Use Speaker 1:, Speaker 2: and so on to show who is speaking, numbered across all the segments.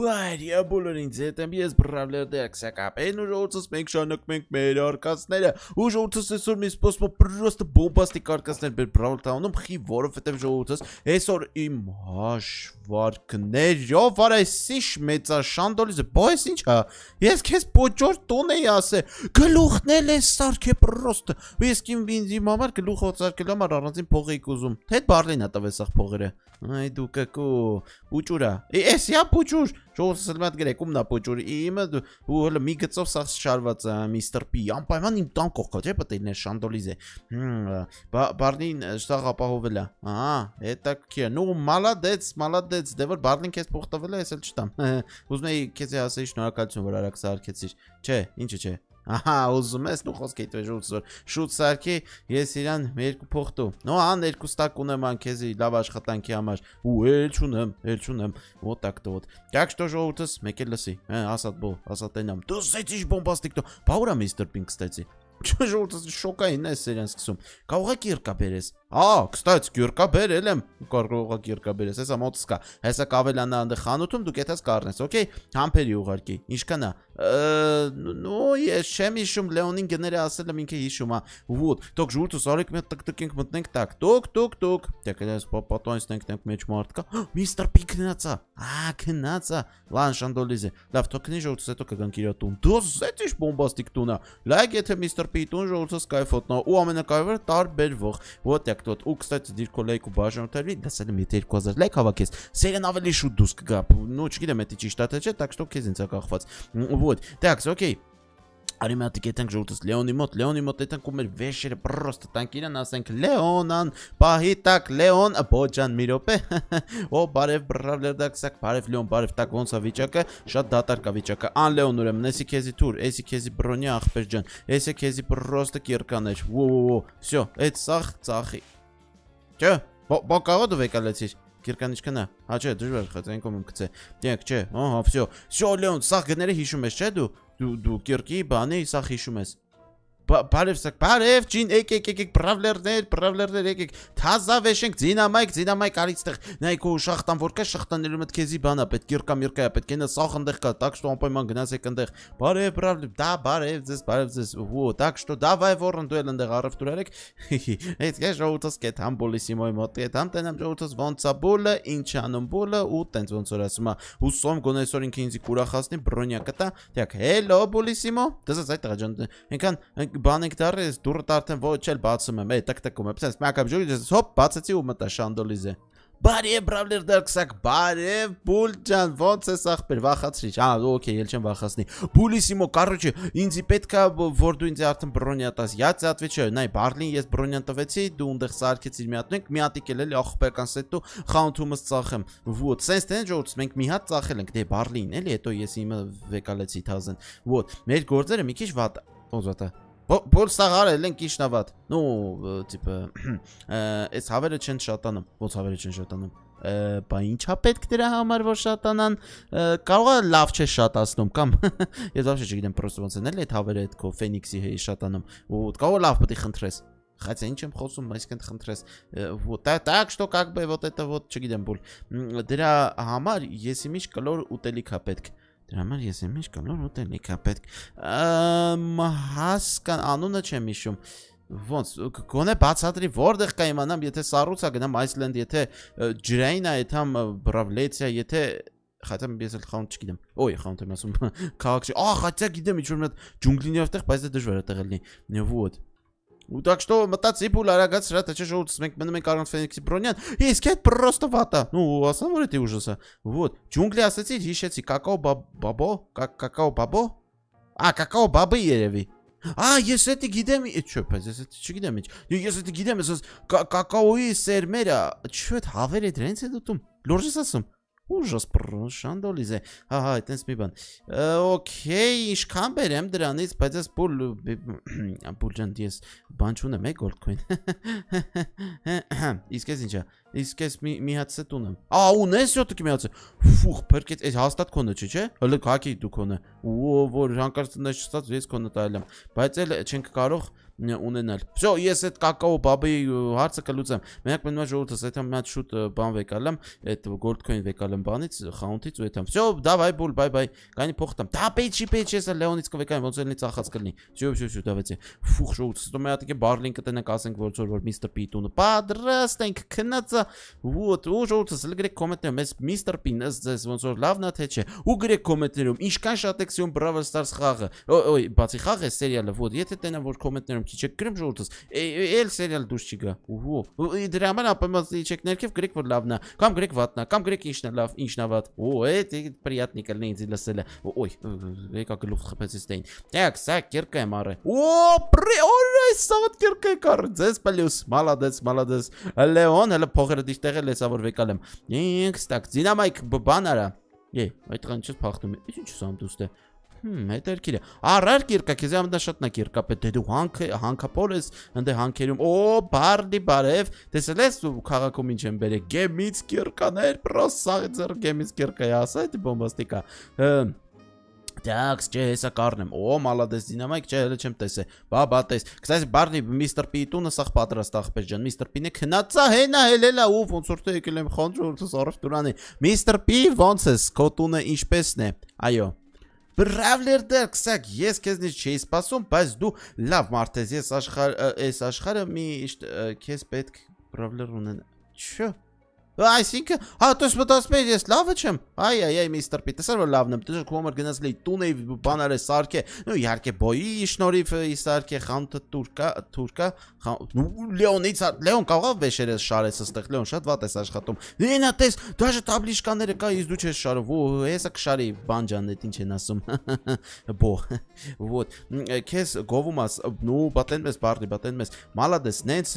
Speaker 1: Բարիա բոլորին ձետ եմ ես բրավլեր դերքսակապեն ու ժողոցս մենք շանոք մենք մեր արկացները ու ժողոցս այսօր մի սպոսմո պրոստը բոմբաստիկ արկացներ բեր բրավլ տауնում խի որովհետև ժողոցս այսօր իմ հաշվարկներով արա այսիշ մեծա շանդոլիզը բոյս ինչ հա ես քեզ պոճոր տուն էի ասե գլուխնել ես սարքե պրոստը ու ես կին վինձի մամար գլուխ օծարկել համար առանձին փող էի կուզում թե բարլին հա տվես ախ փողերը այ դու կկու պուճուրա էս յա պուճուր Շողս սլմատ գրեկում նա փոճուրի իմը ու հələ մի գծով սա շարված է միստր Պի։ Անպայման իմ տան կողքա չէ՞ պատերն է շանդոլիզե։ Բարնին շտաղ ապահովել է։ Ահա, հետա քիա։ Ну, մալադեց, մալադեց, դե որ Բարնին քեզ փոխտվել է, ես էլ չտամ։ Ուզում էի քեզ ասեի շնորհակալություն, որ արագ սարքեցիր։ Չէ, ինչը չէ։ Ահա, ուզում ես դու խոսքի դու շուտ շուտ սարքի, ես իրան մի երկու փող տու։ Նո, ան երկու ստակ ունեմ ան քեզի լավ աշխատանքի համար։ Ու էլ չունեմ, էլ չունեմ։ Вот так то вот։ Так что ժողովուրդս մեկ էլ լսի։ Հա, ասած բո, ասատենամ։ Դու սեցիչ բոմբաստիկ դու։ Բաուրա միստր Պինք ստեցի։ Ժողովուրդս շոկային է սերեն սկսում։ Կարող եք երկա բերես։ Ա, կստաց երկա բերել եմ։ Կարող եք երկա բերես։ Հեսա մոտս կա։ Հեսա կավելանա այնտեղ խանութում, դու կետես կառնես, օքեյ։ Համբերի ուղարկի։ Ինչքան է։ Նո, ես չեմ հիշում Լեոնին գները ասել եմ ինքը հիշում է։ Ոտ, տոք ժողովուրդս արեք մի հատ տկտկենք մտնենք տակ։ Տոք, տոք, տոք։ Տեկես պատոնից ենք տենք մեջ մարդ կա։ Միստր Պիկնացա։ Ա, քնացա։ Լան շանդոլիզե։ Լավ, թոքնի ժողովուրդս հետո կգանք իր տուն։ Դու զետ ի՞նչ բոմբաստիկ տուն է։ Լայք եթե միստր Պիտուն ժողովուրդը սկայֆոտնա ու ամենակարևորը տարբերվող։ Вот так тот։ Ու кстати, դիր կոլեյկու բաժանորդի դասել եմ եթե 2000 լայք հավաքես։ Սերեն ավելի շուտ դուս կգա։ Ну, չգիտեմ, դա ճիշտ է թե չէ, так что քեզ ինձ է կախված։ Вот. Так, окей։ Արիմատիկ ետնք ժողովրդից Լեոնի մոտ, Լեոնի մոտ ետնք ու մեր վեշերը պրոստը տանք իրան, ասենք Լեոնան, պահի տակ Լեոն, բոջան մի րոպե։ Օ, բարև բրավ լերդակսակ, բարև Լեոն, բարև տակ ոնց է վիճակը, շատ դատարկ է վիճակը։ Ան Լեոն ուրեմն, էսի քեզի թուր, էսի քեզի բրոնյա ախպեր ջան, էսի քեզի պրոստը կիրկաներ։ Ու, վсё, այդ սախ ծախի։ Չէ, բոկավոդով եկալեցիր։ դու վեկալեցիր։ Կիրկան ինչքան է։ Հա չէ, դժվար խած այն կոմ գցե։ Դեք, չէ։ Ահա, всё։ Всё, Լեոն, սա գները հիշում ես, չէ՞ դու։ Դու դու կիրկի բանի սա հիշում ես։ Բարև սակ, բարև, ջին, եկ եկ եկ բրավլերներ, բրավլերներ եկ եկ, թազա վեշենք, ձինամայք, ձինամայք արից տեղ, նայք ու շախտան որ կա, շախտանելու մտ քեզի բանա, պետք կիրկա միրկա է, պետք ենա սախ ընդեղ կա, так что անպայման գնացեք ընդեղ, բարև, բրավլեր, դա բարև ձեզ, բարև ձեզ, ու, так что давай որ ընդուել ընդեղ առևտուր արեք, այդ կեզ ժողովուրդս կետ համ բոլիսիմոյի մոտ, կետ համ տենամ ժողովուրդս ոնց է բուլը, ինչ անում բուլը, ու տենց ոնց որ ասում է, հուսում գոնե այսօր ինքը ինձ կուրախացնի, բրոնյա կտա, դեք, հելո բոլիսիմո, դասած այդ տղա ջան, այնքան բան եք դարը, ես դուրը դարդեմ ոչ էլ բացում եմ, է տկտկում եմ, սենց միակապ ժողի ես հոպ բացեցի ու մտա շանդոլիզը։ Բարև բրավլեր դարքսակ, բարև բուլ ջան, ոնց ես ախպեր, վախացրիչ։ Ահա, օքեյ, ել չեմ վախացնի։ Բուլիսիմո, կարոջի, ինձի պետքա որ դու ինձ արդեն բրոնյա տաս։ Յա ծատվիչը, նայ, բարլին ես բրոնյան տվեցի, դու ունդեղ սարքեցիր մի հատ մենք, մի հատիկ էլ էլի ախպերքան սետու խանութումս ծախեմ։ Ոտ, սենց դեն ժողովուրդ, մենք մի հատ ծախել ենք, դե բարլին էլի, հետո ես իմը վեկալեցի թազեն։ Ոտ, մեր գործերը մի քիչ վատ, ոնց վատա։ Բոլ սաղարել են կիշնավատ։ Ну, типа, այս հավերը չեն շատանում։ Ոնց հավերը չեն շատանում։ Բա ինչա պետք դրա համար որ շատանան։ Կարող է լավ չէ շատացնում կամ ես ոչ չգիտեմ պրոստը ոնց են էլի այդ հավերը այդ քո Ֆենիքսի հետ շատանում։ Ու կարող է լավ պետք է խնդրես։ Хотя ինչ եմ խոսում, այսինքն խնդրես։ Вот так что как бы вот это вот չգիտեմ բոլ։ Դրա համար ես իմիջ կլոր ուտելիքա պետք։ Դրա համար ես եմ ինչ կամ նոր ուտելիք է պետք։ Հասկան անունը չեմ հիշում։ Ոնց գոնե բացատրի որտեղ կա իմանամ, եթե Սարուցա գնամ Այսլենդ, եթե Ջրեյնա, եթե Բրավլեցիա, եթե Խաթեմ ես էլ խանութ չգիտեմ։ Ոյ, խանութ եմ ասում։ Քաղաք չի։ Ահա, хотя գիտեմ ինչ որ մի հատ ջունգլիներով տեղ, բայց դա դժվար է տեղել լինի։ Вот։ У так что мотаться и пуля рогат срата че желтый смек мы на карон феникс бронян. И скет просто вата. Ну, основной ты ужаса. Вот. Джунгли ассоциировать ищете какао бабо, как какао бабо. А, какао бабы երևի։ Ա, ես էդի գիտեմ, չէ, բայց ես էդի չգիտեմ ինչ։ Ես էդի գիտեմ, ես կակաոյի սերմերը, չէ, հավերը դրանց է դուտում։ Լուրջ ես ասում։ ուժս շանդոլիզ է։ հա, Ահա, այտենց մի բան։ Okay, ինչքան բերեմ դրանից, բայց ես բուլ բուլջան դես բան չունեմ, է gold coin։ Իսկ ես ինչա։ Իսկ ես մի մի հատ set ունեմ։ Ա, ունես 7-ը մի հատ։ Ֆուխ, բերքեց, այս հաստատ քոնը չէ, չէ՞։ Հələ հակի դու քոնը։ Ու որ հանկարծ նա չստաց, ես քոնը տալեմ։ Բայց էլ չենք կարող ունենալ։ Всё, ես այդ կակաո բաբեի հարցը կլուծեմ։ Մենակ մնում է ժողովուրդս, եթե մնաց շուտ բան վեկալեմ, այդ gold-coin վեկալեմ բանից, խաունտից ու այդամ։ Всё, давай, бул, bye-bye։ Կանի փոխտամ։ Դա պեջի պեջ ես Լեոնից կվեկայեմ, ոնց էլնի ծախած կլինի։ Всё, всё, всё, давайте։ Ֆուխ ժողովուրդս, դու մենք եկե Բարլին կտնենք, ասենք ոնց որ Mr. P-տունը պատրաստ ենք քնածա։ Вот, ու ժողովուրդս, գրեք կոմենտներում, ես Mr. P-ն ես ձեզ ոնց որ լավնա թե չէ։ Ու գրեք կոմենտներում, ինչքան շատ եք սիրում Brawl Stars խաղը։ Ոյ, բացի խաղը, սերիալը, вот, եթե տենա որ կոմենտներում չեք գրեմ ժողովուրդս։ Էլ սերիալ դուրս չի գա։ Ուհու։ Դրա համար APM-ը չեք ներքև գրեք որ լավն է, կամ գրեք վատնա, կամ գրեք ինչն է լավ, ինչն է վատ։ Օ, է պրիատնի կլինի ինձ լսելը։ Ոյ, եկա գլուխ խփեցից տեին։ Так, սա կերկա եմ արը։ Օ, պրի, օր այս սա կերկա կար։ Ձեզ պլյուս, մալադես, մալադես։ Լեոն, հələ փողերը դիշտեղ է լեսա որ վեկալ եմ։ Ինքս տակ, դինամայք բան արա։ Եյ, այդ տղան ինչպես փախտում է։ Ինչ չսամ դուստը հետերքիրը։ Առար կիրկա, քեզ ամենաշատն է կիրկապետ, դե դու հանք հանքապոլ ես, ընդ հանքերում, օ, բարդի բարև, տեսել ես ու քաղաքում ինչ են բերել, գեմից կիրկաներ, պրոսա ձեր գեմից կիրկա է ասա, դե բոմբաստիկա։ Так, չէ, հեսա կառնեմ։ Օ, մալադես դինամայք, չէ, հələ չեմ տեսե։ Բա, բա տես։ Կսայս բարնի միստր Պիտունը սախ պատրաստ ախպեր ջան։ Միստր Պինը քնածա հենա հելելա ու ոնց որտե եկել եմ խոնջուրտս առավ դուրանի։ Միստր Պի ոնց ես, քո տունը ինչպեսն է։ Այո։ Բրավլեր դեր կսակ, ես քեզնից չէի սպասում, բայց դու լավ մարդ ես, ես աշխարհ, այս աշխարհը մի քեզ պետք բրավլեր ունեն։ Չէ։ Այսինքն, հա, դուս մտածում ես, ես լավը չեմ։ Այ, այ, այ, միստր Պի, տեսար որ լավն եմ։ Դու կոմեր գնաս լի տուն էի բանալ է սարքե։ Նու իհարկե բոյի շնորհիվ իսարքե խանութը турկա, турկա։ Լեոնից, Լեոն կարողա վեշերը շարես այստեղ։ Լեոն շատ վատ է աշխատում։ Նենա տես, դաժե տաբլիշկաները կա, իսկ դու չես շարում։ Ու, հեսա կշարի բանջան, դա ինչ են ասում։ Բո։ Вот. Քես գովում աս, նու պատենմես բարդի, պատենմես։ Մալադես, նենց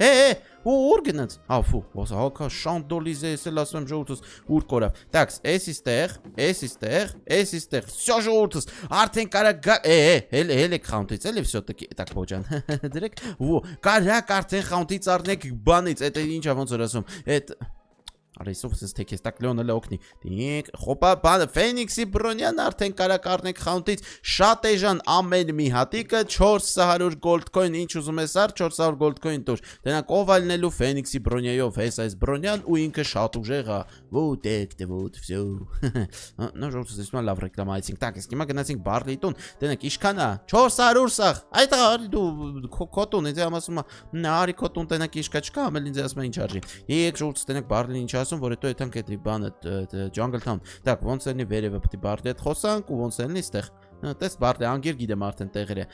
Speaker 1: Հե, ու ուր գնաց։ Ա, ֆու, ոսա հակա շանդոլիզե էս էլ ասում եմ ժողովուրդս ուր կորավ։ Так, էս իստեղ, էս իստեղ, էս իստեղ։ Всё ժողովուրդս, արդեն կարա գա, է, է, հել հել եք խանութից էլի всё-таки, так բոջան։ Դրեք, ու կարակ արդեն խանութից առնեք բանից, այդ ինչա ոնց որ ասում։ Այդ Ռեսուրսս թե քեզ տակ լեոնը լօգնի։ Դինք, խոպա բանը Ֆենիքսի Բրոնյան արդեն կարա կառնեք խաունտից շատ էժան ամեն մի հատիկը 400 gold coin, ինչ ուզում ես ար 400 gold coin տուր։ Դրանք ով ալնելու Ֆենիքսի Բրոնյայով հես այս Բրոնյան ու ինքը շատ ուժեղ է։ Вот это вот всё։ Նա ժողովուրդ դեսմա լավ ռեկլամա այսինք տակ, իսկ հիմա գնացինք բարլի տուն։ Դենակ ինչքան է։ 400 սախ։ Այդ արի դու քոտուն, ինձ ասում է, արի քոտուն տենակ ինչքա չկա, ամեն ինձ ասում է ինչ արժի։ Եկ ժողովուրդ տենակ բարլին ինչ ասում, որ հետո եթանք այդ բանը Jungle Town։ Так, ոնց էլի վերևը պետք է բարդի հետ խոսանք ու ոնց էլի այստեղ։ Տես բարդի անգիր գիտեմ արդեն տեղերը։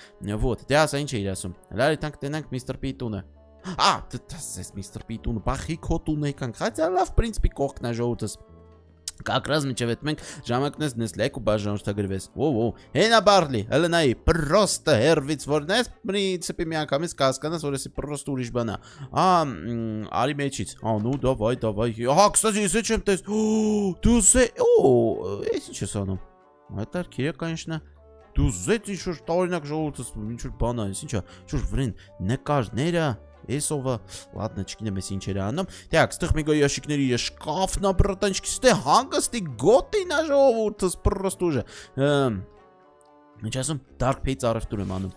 Speaker 1: Вот, դե ասա ինչ էիր ասում։ Լարի տանք տենանք Mr. P-տունը։ Ա, դա էս Mr. P-տունը, բախի քո տուն եկանք։ Հացա լավ, в принципе, կողքնա ժողովուրդս։ Как раз մինչև այդ մենք ժամանակնես նեսլեք ու բաժանորդագրվես։ Ոո, հենա բարլի, հələ նայի, պրոստը հերվից որն ես, պրինցիպի մի անգամից կհասկանաս, որ էսի պրոստ ուրիշ բան է։ Ա, արի մեջից։ Ա, նու, դավայ, դավայ։ Ահա, кстати, ես չեմ տես։ Դու զե, օ, էս ինչ ես անում։ Այդար քիրը կանիշնա։ Դու զե ինչ որ տարօրինակ ժողովուրդս ինչ որ բան է, ինչա, ինչ որ վրեն նկարները Էսովը, ладно, չգիտեմ, ես ինչ էր անում։ Դե ակ, ստեղ մեգա ящикների է շկաֆնա բրտանչքից, դե հանգստի գոտինա ժողովուրդս պրոստ ուժը։ Ինչ ասում, Dark Page առևտուր եմ անում։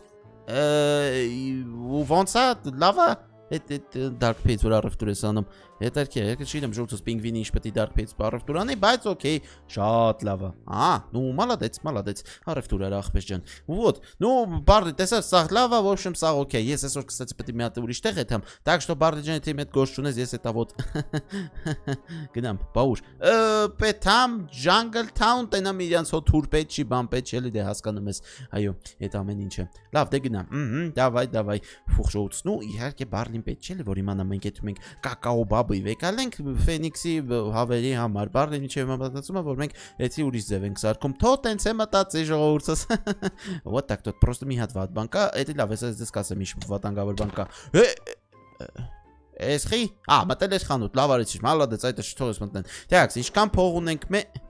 Speaker 1: Ո՞նց է, լավա։ Այդ այդ Dark Page-ը առևտուր ես անում։ Հետարքի է, երկը չիրեմ ժողցուս պինգվինի ինչ պետի դարկ պեից պարվտուրանի, բայց ոկեի, շատ լավա, ա, նու մալադեց, մալադեց, արևտուր էր աղպես ճան, ոտ, նու բարդի, տեսար, սաղ լավա, ոպշմ սաղ ոկեի, ես այսօր կստացի պետի մի հատ ուրիշ տեղ եթամ, տակ շտո բարդի ճան եթե մետ գոշ չունես, ես հետա ոտ, գնամ, բաուր, պետամ, ժանգլ թաուն, տենամ իրանց հոտ թուր պետ չի, բան պետ չի, էլի դե հասկանում ես, այո, այդ ամեն ինչը, լավ, դե գնամ, դավայ, դավայ, ֆուխ ժողցնու, իհարկե բարլին պետ չէ, որ իմանա մենք եթում ենք կակաո բաբ բույվ եկալ ենք Ֆենիքսի հավերի համար։ Բարդը ինչի՞ մտածում է, որ մենք էլի ուրիշ ձև ենք սարքում։ Թո տենց է մտածի ժողովուրդս։ Вот так тут просто մի հատ վատ բան կա, էլի լավ, ես ձեզ կասեմ ինչ վտանգավոր բան կա։ Էսխի, ա, մտել ես խանութ, լավ արեցի, մալա դեց այդը շթողես մտնեն։ Դե աքս, ինչքան փող ունենք մենք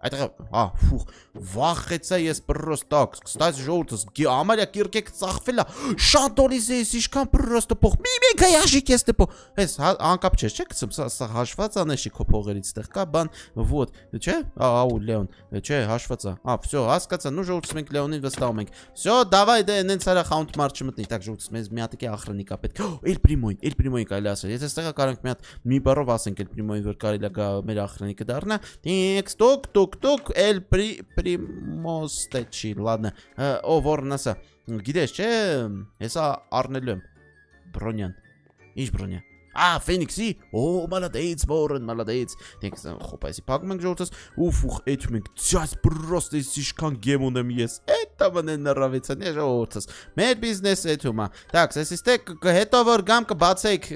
Speaker 1: Այդտեղ, հա, ֆուխ, վախեցա ես պրոստակ, սկսած ժողովուրդս համարյա կիրկեք ծախվել է։ Շատ օրից էս ինչքան պրոստը փող։ Մի մեկ հայաշիկ ես դեպո։ Էս հա, անկապ չես, չէ՞ գցում, սա հաշված անեշի քո փողերից ստեղ կա բան, ոտ, չէ՞։ Աու Լեոն, չէ, հաշված է։ Ա, վсё, հասկացա, նու ժողովուրդս մենք Լեոնին վստահում ենք։ Всё, давай դե նենց արա խաունտ մարդ չմտնի։ Так ժողովուրդս մեզ մի հատ է ախրնիկա պետք։ Էլ պրիմոյն, էլ պրիմոյն կարելի ասել։ Եթե ստեղ կարանք մի հատ մի բառով ասենք էլ պրիմոյն, որ կարելի է մեր ախրնիկը դառնա։ Տիքս, տոկ, տոկ тук-тук, эль при примостечи, ладно. Ով օրնասա։ Գիտես, չէ, հեսա առնելու եմ։ Բրոնյան։ Ինչ բրոնյա։ Ա, Ֆենիքսի, օ, մալադեից, Վորեն, մալադեից։ Դենք խոպայսի փակում ենք ժողովրդս։ Ուֆ, ուխ, այդ մենք ճաս պրոստ էս իշքան գեմ ունեմ ես։ Էտա մնեն նրավեցանի ժողովրդս։ Մեր բիզնես է թումա։ Так, սեսիստե հետո որ գամ կբացեք,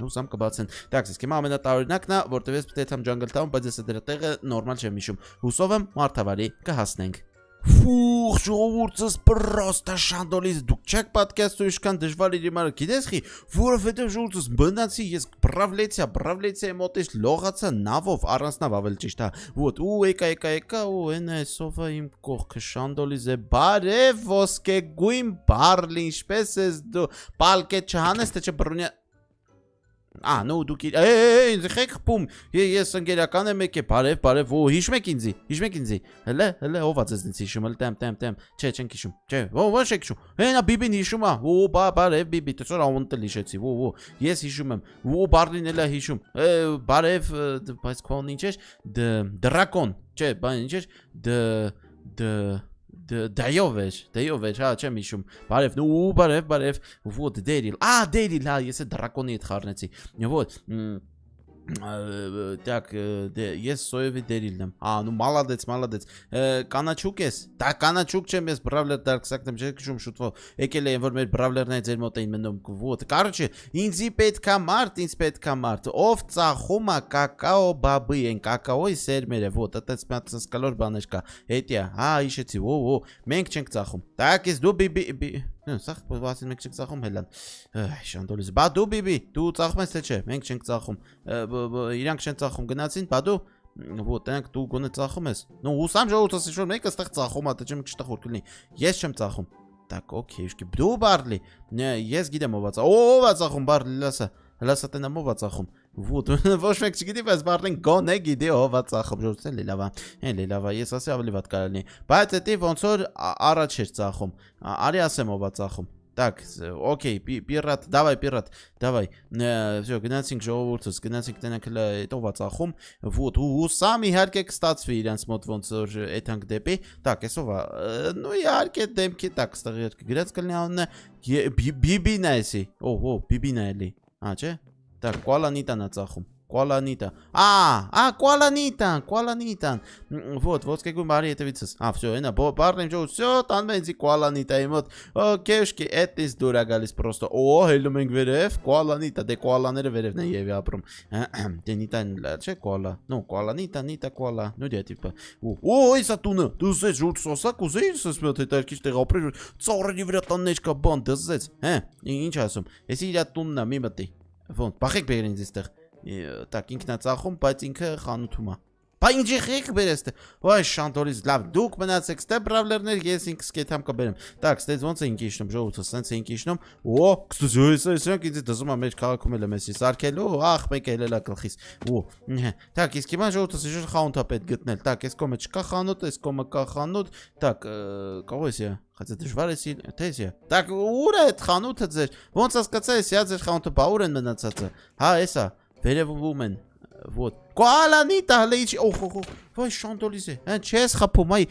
Speaker 1: հուսամ կբացեն։ Так, իսկ հիմա ամենատարօրինակն է, որտեղ ես պետք է թամ Jungle Town, բայց ես դրա տեղը նորմալ չեմ հիշում։ Հուսով եմ մարտավարի կհասնենք։ Ֆուխ, ժողովուրդս պրոստա շանդոլից դուք չեք պատկաստ ու ինչքան դժվար է իմարը։ Գիտես խի, որովհետև ժողովուրդս բնդացի ես բրավլեցիա, բրավլեցիա մոտից լողացա նավով, առանց նավ ավել ճիշտ հա, է։ Ոտ ու եկա, եկա, եկա ու այն է սովա իմ կողքը շանդոլից է։ Բարև ոսկե գույն բարլի, ինչպես ես դու։ Պալկե չհանես, թե չբռունյա Ա, նո դուք ինձ խեք խփում։ Ես ընկերական եմ եկե, բարև, բարև, ու հիշում եք ինձի։ Հիշում եք ինձի։ Հələ, հələ ով ա ձեզնից հիշում, հələ տեմ, տեմ, տեմ։ Չէ, չենք հիշում։ Չէ, ո՞վ եք հիշում։ Հենա բիբին հիշում ա։ Ու բա, բարև, բիբի, տեսոր ավունտել հիշեցի։ Ու ու ես հիշում եմ։ Ու բարլին էլա հիշում։ Բարև, բայց քո ինչ է։ Դրակոն։ Չէ, բան ինչ է։ Դ դ Դայով էր, դայով էր, հա, չեմ հիշում։ Բարև, ու բարև, բարև, ոտ դերիլ։ Ա, դերիլ, հա, ես է դրակոնի հետ խառնեցի։ Ոտ, Так, ես սոյովի դերիլն եմ։ Ա, նու մալադեց, մալադեց։ Կանաչուկ ես։ Դա կանաչուկ չեմ, ես Brawler Dark-ը եմ չեմ շուտվով։ Եկել են որ մեր Brawler-ները ձեր մոտ էին մնում։ Вот, короче, ինձի պետքա մարդ, ինձ պետքա մարդ։ Ով ծախում է կակաո բաբի են, կակաոյի սերմերը։ Вот, այդպես մի հատ սկալոր բաներ կա։ Հետիա, հա, հիշեցի։ Օ, օ, մենք չենք ծախում։ Так, ես դու բիբի Սա բասին մենք չենք ծախում հելան։ Շանդոլիզ, բա դու բիբի, դու ծախում ես թե չէ։ Մենք չենք ծախում։ Իրանք չեն ծախում, գնացին, բա դու Вот, այնք դու գոնե ծախում ես։ Ну, ուսամ ժողովուրդը շուտ մեկը ստեղ ծախում ա, թե չեմ չտխուր կլինի։ Ես չեմ ծախում։ Так, օքեյ, իշքի դու բարլի։ Ես գիտեմ ով ա ծախում։ Ով ա ծախում բարլի, լասա։ Լասա տենամ ով ա ծախում։ Вот, ոչ մեկ չգիտի, բայց բառն գոնե գիտի ով է ծախում, ժողովուրդ էլի լավա։ Էլի լավա, ես ասի ավելի վատ կարելի։ Բայց դա ոնց որ առաջ էր ծախում։ Արի ասեմ ով է ծախում։ Так, окей, пират, давай, пират, давай. Всё, գնացինք ժողովուրդս, գնացինք տենանք հետով ածախում։ Вот, ու սամ իհարկե կստացվի իրենց մոտ ոնց որ էթանք դեպի։ Так, էսով է։ Ну, իհարկե դեմքի так, ստեղ երկ գրած կլինի անունը Բիբին է էսի։ Օ, օ, Բիբին է էլի։ Հա, չէ։ Так, Куаланита на цахум. Կուալանիտա։ Ա, ա, կուալանիտան, կուալանիտան։ Вот, вот как бы բարի հետևիցս։ Ա, всё, այնա, բարնեմ ջո, всё, տանմենցի կուալանիտայի մոտ։ Օքեշկի, էտիս դուր է գալիս պրոստո։ Օ, հելում ենք վերև, կուալանիտա, դե կուալաները վերևն են եւի ապրում։ Դենիտան լա, չէ, կուալա։ Ну, կուալանիտա, նիտա կուալա։ Ну, դե տիպը։ Օ, էսա տունը։ Դու զես ժուտ սոսակ ուզեի, ես մոտ այդ երկիչ տեղ ապրել, ծառերի վրա տաններ կա բան, դզեց։ Հա, ինչ ասում։ Էսի իր տունն է, մի մտի։ Ոնց, բախեք բերեն ինձ այստեղ։ Տակ ինքնա ծախում, բայց ինքը խանութում է։ Բա ինչի խիք բերես դե։ Ոայ շանտորից լավ, դուք մնացեք ստե բրավլերներ, ես ինքս կեթամ կբերեմ։ Так, ստեզ ոնց է ինք իշնում, ժողովուրդը սենց է ինք իշնում։ Օ, կստուզոյս էսենք ինձ դզում է մեր քաղաքում էլ եմ էսի սարքելու, ախ, մեկ էլ էլա գլխիս։ Օ, Так, իսկ հիմա ժողովուրդը շուտ խանութ է պետք գտնել։ Так, այս կոմը չկա խանութ, այս կոմը կա խանութ։ Так, կողոս է։ Хотя դժվար է սին, թեզ է։ Так, ուր է այդ խանութը ձեր։ Ոնց հասկացա, էս յա ձեր խանութը բա ուր են մնացածը։ Հա, էսա, վերևում են։ Вот. Куаланита, лич. Ох, ох, ох. Вай, Шандолизе. Ան չես խփում, այ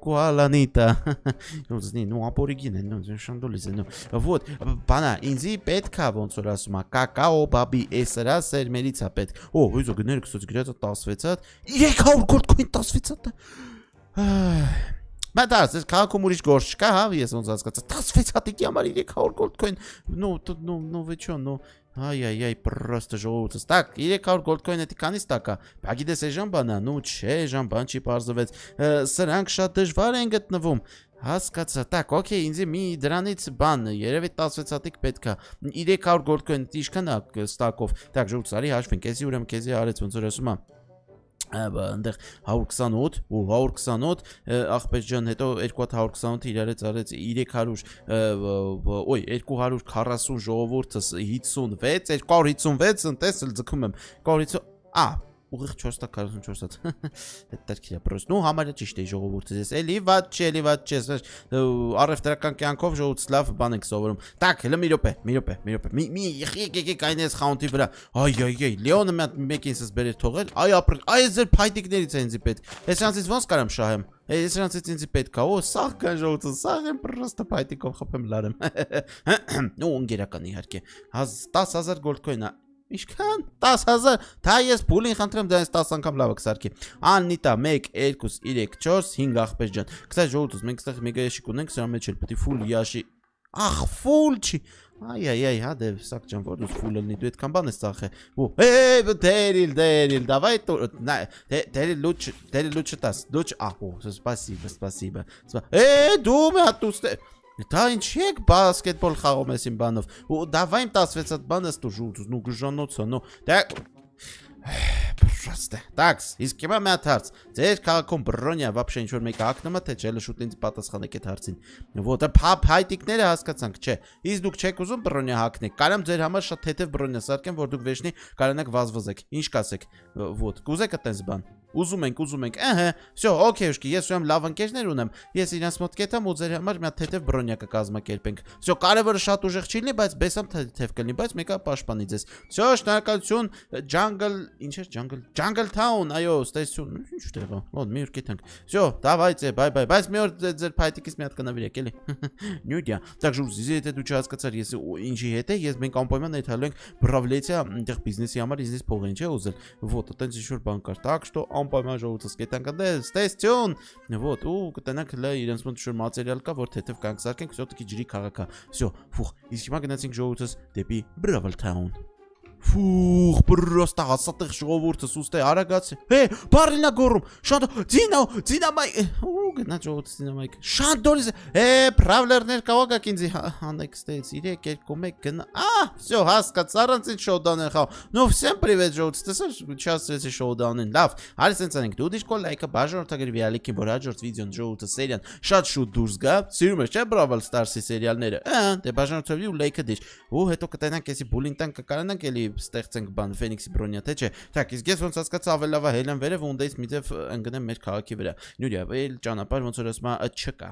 Speaker 1: Куаланита։ Ոնցնի, նո ապորիգին է, նո Շանդոլիզե, նո։ Вот, բանա, ինձի պետքա ոնց որ ասում է, կակաո բաբի, էսրա սերմերից է պետք։ Օ, հույզո գներ կսոց գրածը 16-ը։ 300 կորտ կոին 16-ը։ Մտած, այս քաղաքում ուրիշ գործ չկա, հա, ես ոնց հասկացա։ 16 հատիկի համար 300 goldcoin։ Ну, ну, ну вы чё, ну Այ-այ-այ, պրոստը ժողովուրդս։ Так, 300 goldcoin էդի քանի ստակա։ Բագիդես է ժան բանա, նու չէ, ժան բան չի բարձվեց։ Սրանք շատ դժվար են գտնվում։ Հասկացա, так, օքեյ, ինձ մի դրանից բան, երևի 16 հատիկ պետքա։ 300 goldcoin ինչքան է ստակով։ Так, ժողովուրդ, արի հաշվենք, էսի ուրեմն քեզի արեց ոնց որ ասում եմ այնտեղ 128 ու 128 ախպետ ջան հետո 228-ը իրար հետ արեց 300 օй 240 ժողովուրդը 56 256 ընտեսել ձգում եմ 250 ա ուղիղ 444 հետ դերքի է պրոս նու համարյա ճիշտ է ժողովուրդը ես էլի վատ չէ էլի վատ չէ առևտրական կյանքով ժողովուրդ լավ բան ենք սովորում տակ հələ մի րոպե մի րոպե մի րոպե մի մի եկեք եկեք այն էս խաունտի վրա այ այ այ լեոնը մեկ ինձ բերեր թողել այ ապր այ ձեր փայտիկներից է ինձ պետք ես նրանցից ոնց կարամ շահեմ Ես նրանցից ինձ պետք է, օ, սաղ կան ժողովուրդը, սաղ են պրոստը փայտիկով խփեմ լարեմ։ Նու ընկերական իհարկե։ 10000 գոլդկոին է Ինչքան 10000 Դա ես փուլին խնդրեմ դա 10 անգամ լավը կսարքի Աննիտա 1 2 3 4 5 աղբեր ջան Կսա ժողովուրդ մենք ստեղ մեգա ящик ունենք սրա մեջ էլ պետք է full ящи Ախ full չի Այ այ այ հա դե սակ ջան որ դու full լինի դու այդքան բան ես ծախե ու է դերիլ դերիլ давай դերիլ լուչ դերիլ լուչ տաս լուչ ահո спасибо спасибо է դու մա դու Դա ինչի եք բասկետբոլ խաղում ես իմ բանով։ Ու давай им 16 հատ բան ես դու ժուտ, ну գժանոցը, ну։ Դա Պրոստը։ Տաքս, իսկ հիմա մի հատ հարց։ Ձեր քաղաքում բրոնյա вообще ինչ որ մեկը ակնումա թե չէ, շուտ ինձ պատասխանեք այդ հարցին։ Որտե փափ հայտիկները հասկացանք, չէ։ Իսկ դուք չեք ուզում բրոնյա հակնեք։ Կարամ ձեր համար շատ թեթև բրոնյա սարքեմ, որ դուք վեճնի կարողանաք վազվզեք։ Ինչ կասեք։ Вот, կուզեք այտենց բան։ Ուզում ենք, ուզում ենք։ Ահա, всё, օքեյ, ուշքի, ես ուրեմն լավ ընկերներ ունեմ։ Ես իրանց մոտ կետամ ու ձեր համար մի հատ թեթև բրոնյա կկազմակերպենք։ Всё, կարևորը շատ ուժեղ չի լինի, բայց բեսամ թեթև կլինի, բայց մեկը պաշտպանի ձեզ։ Всё, շնորհակալություն Jungle, ինչ է Jungle? Jungle Town, այո, ստեսություն։ Ինչ տեղ է։ Ոդ մի օր կետանք։ Всё, давайте, բայ բայ, բայց մի օր ձեր փայտիկից մի հատ կնավիրեք, էլի։ Նյուդիա։ Так же, եթե դու չհասկացար, ես ինչի հետ է, ես մենք անպայման այդհալու ենք բրավլեցիա այնտեղ բիզնեսի համար իզնես փող ինչ է ուզել։ Вот, այտենց ինչ որ բան կար։ Так что անպայման ժողովուրդը սկետան կդե ստեսություն вот ու կտենանք հլը իրենց մոտ շուտ մատերիալ կա որ թեթև կանք սարքենք всё-таки ջրի քաղաք է всё ֆուխ իսկ հիմա գնացինք ժողովուրդս դեպի Bravel Town Ֆուխ, պրոստա հասատեղ ժողովուրդը սուստե արագացի։ Հե, բարինա գոռում։ Շատ Ձինա, Ձինամայ։ Ու գնա ժողովուրդը Ձինամայք։ Շատ դորիս։ Հե, պրավլերներ կավակակ ինձ հանեք ստեից 3 2 1 գնա։ Ա, всё, հասկաց, առանց ինչ շոուդան են խաղ։ Ну, всем привет, ժողովուրդ։ Տեսա, չաս էսի շոուդանին։ Լավ, արի սենց անենք։ Դու դիշկո լայքը բաժանորդագրվի ալիքի, որ հաջորդ վիդեոն ժողովուրդը սերիան շատ շուտ դուրս գա։ Սիրում ես, չէ, Brawl Stars-ի սերիալները։ Ա, դե բաժանորդագրվի ու լայքը դիշ։ Ու հետո կտենանք էսի բուլին տան կկարանանք էլի ստեղծենք բան Ֆենիքսի բրոնյա, թե չէ։ Так, իսկ ես ոնց հասկացա ավելի լավ է հելեն վերև ու ունդից միտև ընկնեմ մեր քաղաքի վրա։ Նյուրիա, այլ ճանապարհ ոնց որ ասում է չկա։